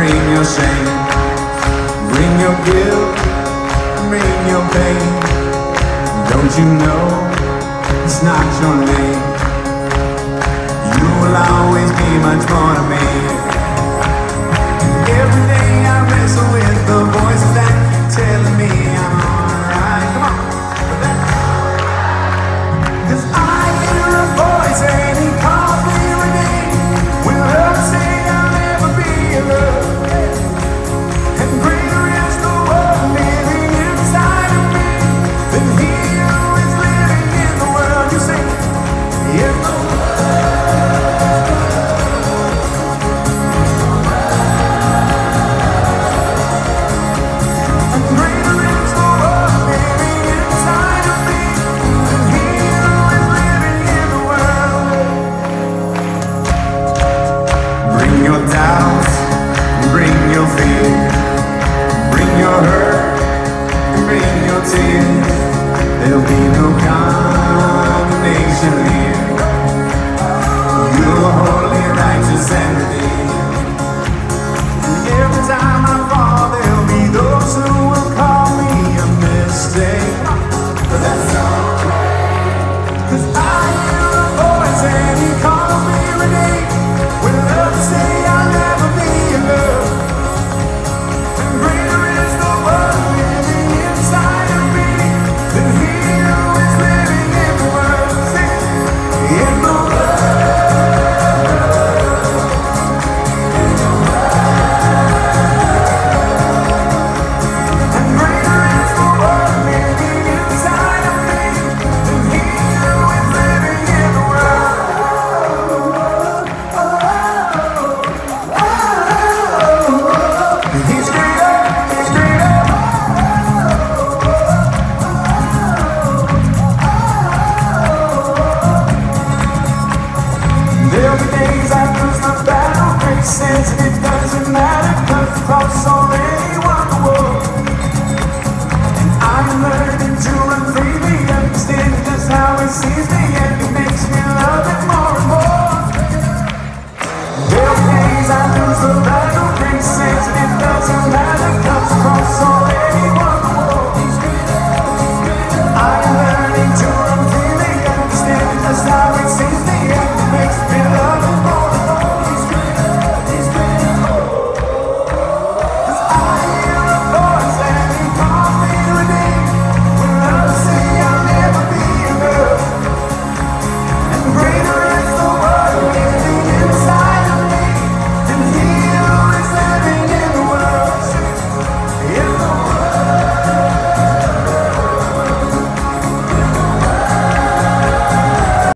Bring your shame, bring your guilt, bring your pain. Don't you know it's not your name? You will always be much more to me. Every day I wrestle with the voice that telling me I'm alright. Come on, cause I There'll be no condemnation here. I lose the battle pieces It doesn't matter, comes from all.